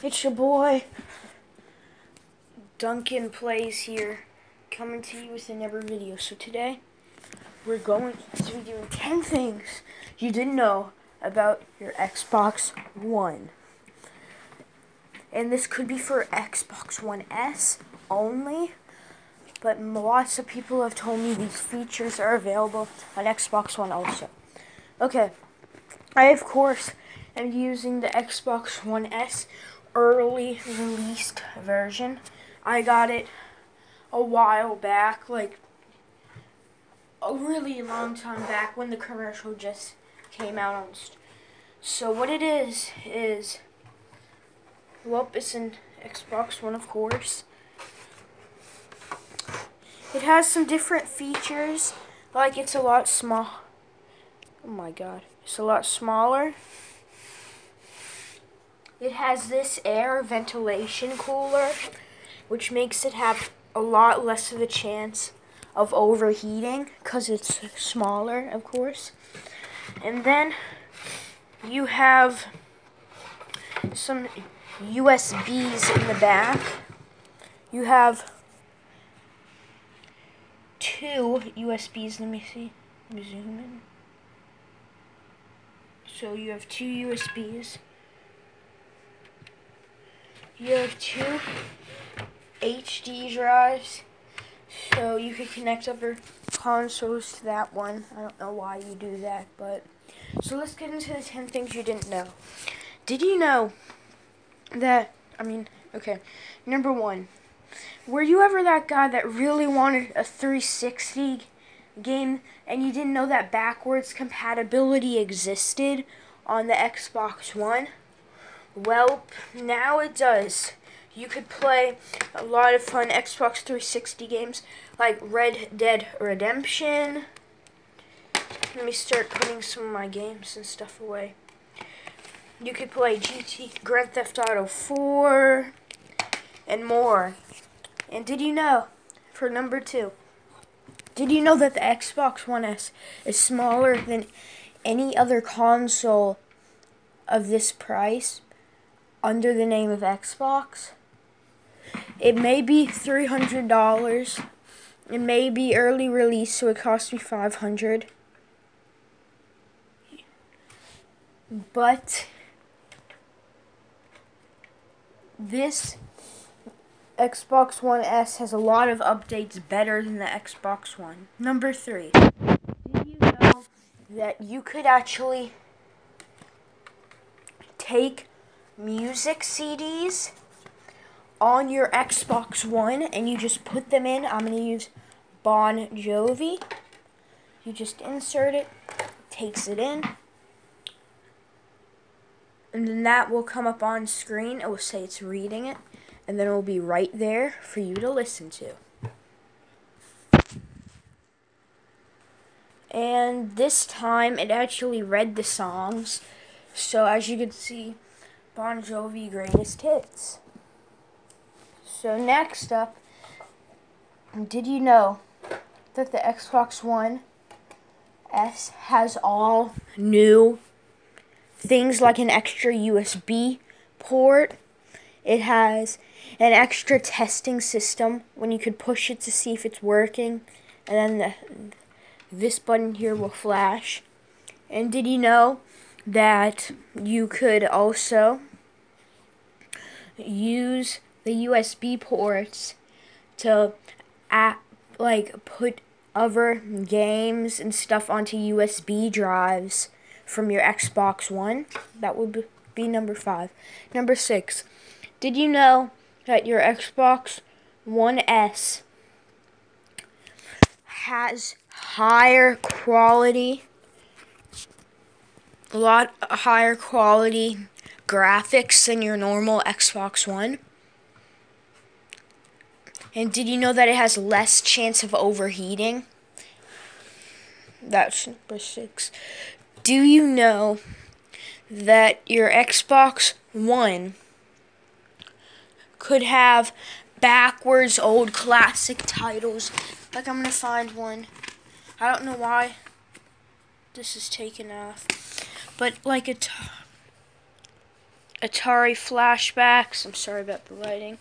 It's your boy Duncan Plays here, coming to you with another video. So today, we're going to be doing 10 things you didn't know about your Xbox One. And this could be for Xbox One S only, but lots of people have told me these features are available on Xbox One also. Okay, I of course am using the Xbox One S early released version. I got it a while back, like a really long time back when the commercial just came out on. so what it is is, well, it's an Xbox One, of course. It has some different features, like it's a lot small. Oh my god, it's a lot smaller. It has this air ventilation cooler, which makes it have a lot less of a chance of overheating because it's smaller, of course. And then you have some USBs in the back. You have two USBs. Let me see. Let me zoom in. So you have two USBs. You have two HD drives, so you can connect other consoles to that one. I don't know why you do that, but so let's get into the 10 things you didn't know. Did you know that, I mean, okay, number one, were you ever that guy that really wanted a 360 game and you didn't know that backwards compatibility existed on the Xbox One? Well, now it does. You could play a lot of fun Xbox 360 games like Red Dead Redemption. Let me start putting some of my games and stuff away. You could play GT Grand Theft Auto 4 and more. And did you know, for number two, did you know that the Xbox One S is smaller than any other console of this price? Under the name of Xbox. It may be $300. It may be early release, so it cost me 500 But this Xbox One S has a lot of updates better than the Xbox One. Number three. Did you know that you could actually take music CDs on your Xbox One and you just put them in. I'm going to use Bon Jovi. You just insert it, takes it in, and then that will come up on screen. It will say it's reading it, and then it will be right there for you to listen to. And this time it actually read the songs. So as you can see, Bon Jovi Greatest Hits. So next up, did you know that the Xbox One S has all new things like an extra USB port? It has an extra testing system when you could push it to see if it's working, and then the, this button here will flash. And did you know that you could also use the USB ports to app, like put other games and stuff onto USB drives from your Xbox One. That would be number 5. Number 6. Did you know that your Xbox One S has higher quality a lot higher quality graphics than your normal Xbox One. And did you know that it has less chance of overheating? That's number six. Do you know that your Xbox One could have backwards old classic titles? Like, I'm going to find one. I don't know why this is taken off. But, like, a. Atari flashbacks. I'm sorry about the lighting.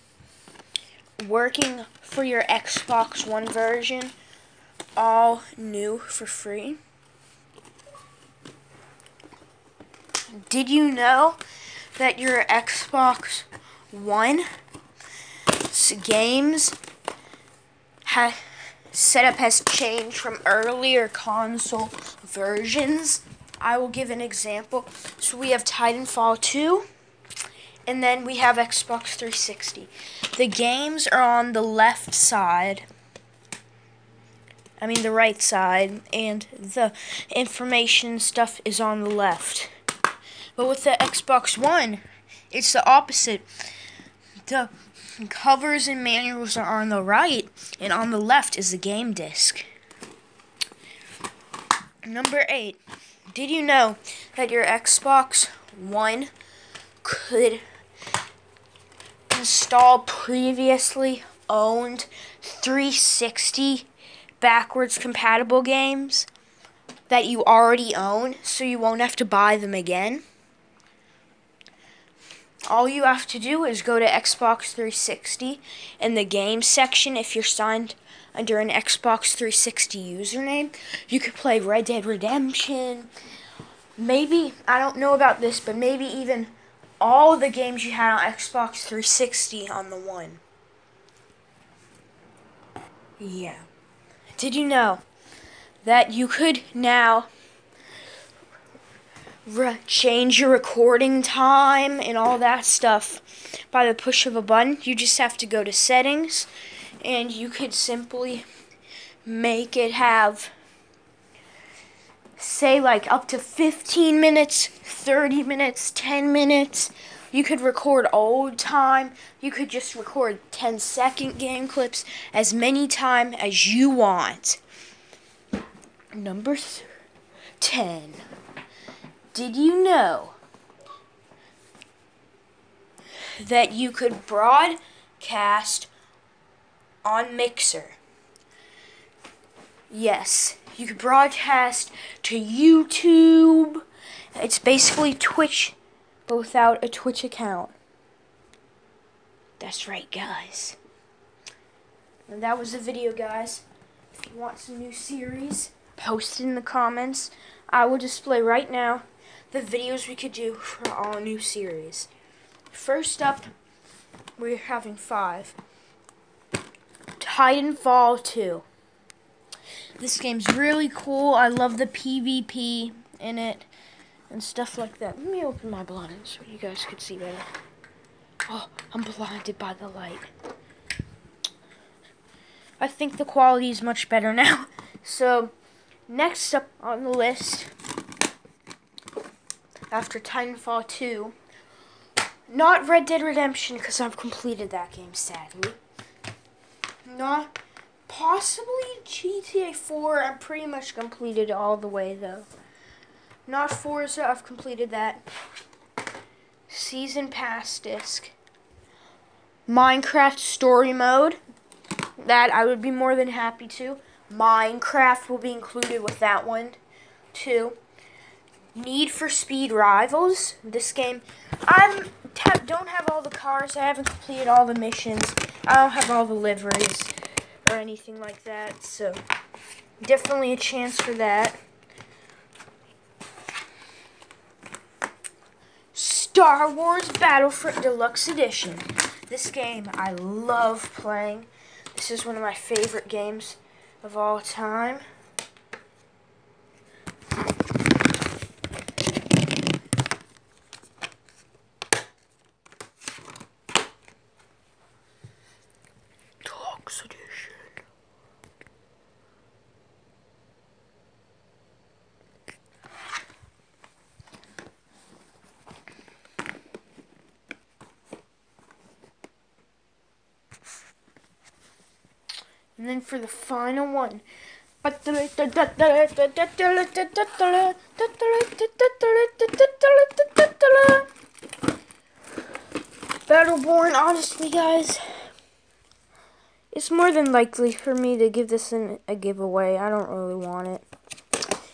Working for your Xbox One version. All new for free. Did you know that your Xbox One games ha setup has changed from earlier console versions? I will give an example. So we have Titanfall 2 and then we have Xbox 360. The games are on the left side. I mean the right side and the information stuff is on the left. But with the Xbox One, it's the opposite. The covers and manuals are on the right, and on the left is the game disc. Number 8. Did you know that your Xbox One could install previously owned 360 backwards compatible games that you already own so you won't have to buy them again? all you have to do is go to Xbox 360 in the game section if you're signed under an Xbox 360 username. You could play Red Dead Redemption. Maybe, I don't know about this, but maybe even all the games you had on Xbox 360 on the one. Yeah. Did you know that you could now change your recording time and all that stuff by the push of a button. You just have to go to settings and you could simply make it have say like up to 15 minutes, 30 minutes, 10 minutes. You could record old time. You could just record 10 second game clips as many time as you want. Number 10. Did you know that you could broadcast on Mixer? Yes, you could broadcast to YouTube. It's basically Twitch, but without a Twitch account. That's right, guys. And that was the video, guys. If you want some new series, post it in the comments. I will display right now the videos we could do for our new series. First up, we're having five. Titanfall 2. This game's really cool. I love the PvP in it and stuff like that. Let me open my blinds so you guys could see better. Oh, I'm blinded by the light. I think the quality is much better now. So, next up on the list after Titanfall 2. Not Red Dead Redemption, because I've completed that game, sadly. Not possibly GTA 4. I'm pretty much completed all the way, though. Not Forza, I've completed that. Season Pass disc. Minecraft Story Mode. That I would be more than happy to. Minecraft will be included with that one, too. Need for Speed Rivals. This game, I don't have all the cars. I haven't completed all the missions. I don't have all the liveries or anything like that. So, definitely a chance for that. Star Wars Battlefront Deluxe Edition. This game I love playing. This is one of my favorite games of all time. And then for the final one. Battleborn, honestly, guys, it's more than likely for me to give this in a giveaway. I don't really want it.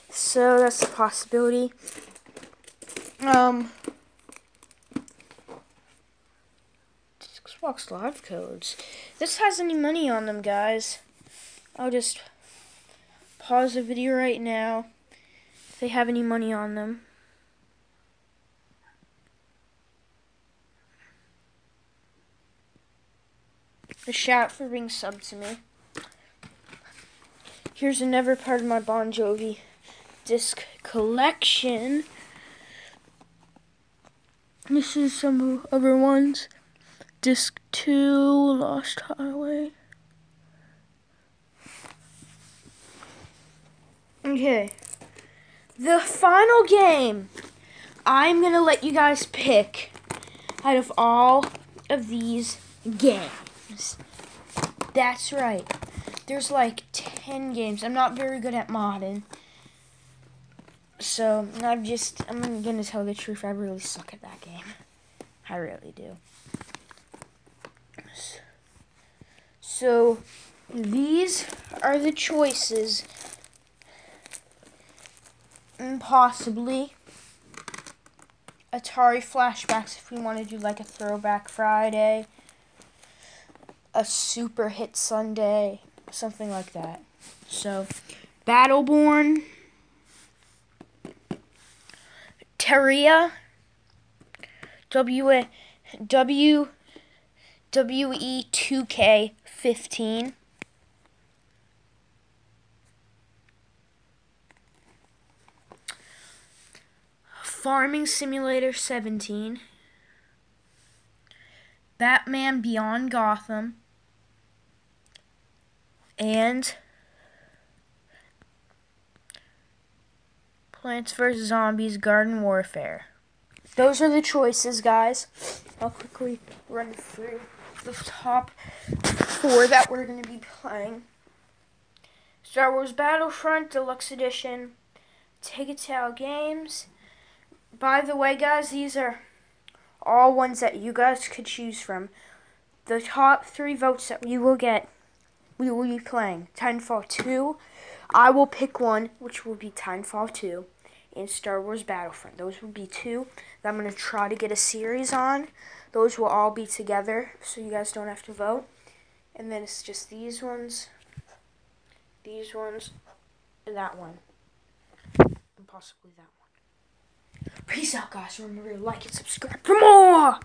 So, that's a possibility. Um, Xbox Live codes. This has any money on them, guys. I'll just pause the video right now if they have any money on them. The shout for being sub to me. Here's another part of my Bon Jovi disc collection. This is some other ones. Disc 2, Lost Highway. Okay. The final game. I'm going to let you guys pick out of all of these games. That's right. There's like 10 games. I'm not very good at modding. So, I'm just, I'm going to tell the truth. I really suck at that game. I really do. So, these are the choices. Possibly Atari flashbacks if we want to do like a throwback Friday, a super hit Sunday, something like that. So, Battleborn, Terria, W W WE2K15. Farming Simulator 17. Batman Beyond Gotham. And Plants vs. Zombies Garden Warfare. Those are the choices, guys. I'll quickly run through the top four that we're going to be playing. Star Wars Battlefront Deluxe Edition, Take Games. By the way, guys, these are all ones that you guys could choose from. The top three votes that we will get, we will be playing Titanfall 2. I will pick one, which will be Titanfall 2 and Star Wars Battlefront. Those will be two that I'm going to try to get a series on. Those will all be together, so you guys don't have to vote. And then it's just these ones, these ones, and that one. And possibly that one. Peace out, guys. Remember to like and subscribe for more!